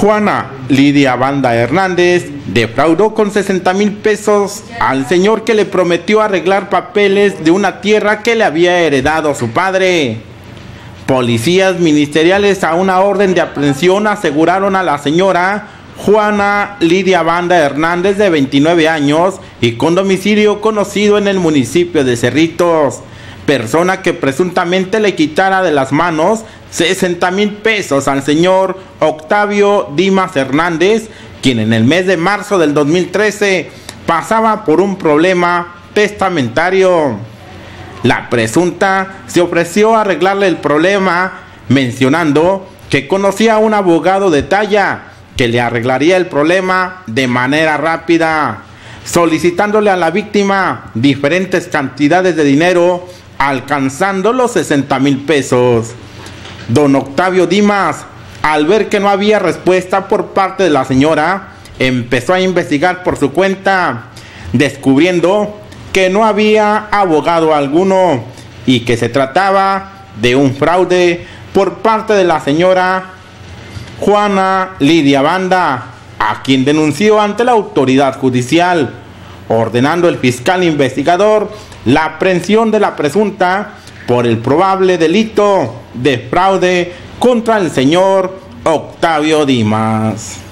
Juana Lidia Banda Hernández defraudó con 60 mil pesos al señor que le prometió arreglar papeles de una tierra que le había heredado su padre. Policías ministeriales a una orden de aprehensión aseguraron a la señora Juana Lidia Banda Hernández de 29 años y con domicilio conocido en el municipio de Cerritos, persona que presuntamente le quitara de las manos 60 mil pesos al señor Octavio Dimas Hernández, quien en el mes de marzo del 2013 pasaba por un problema testamentario. La presunta se ofreció a arreglarle el problema mencionando que conocía a un abogado de talla que le arreglaría el problema de manera rápida, solicitándole a la víctima diferentes cantidades de dinero alcanzando los 60 mil pesos. Don Octavio Dimas, al ver que no había respuesta por parte de la señora, empezó a investigar por su cuenta, descubriendo que no había abogado alguno y que se trataba de un fraude por parte de la señora Juana Lidia Banda, a quien denunció ante la autoridad judicial, ordenando el fiscal investigador la aprehensión de la presunta por el probable delito de fraude contra el señor Octavio Dimas.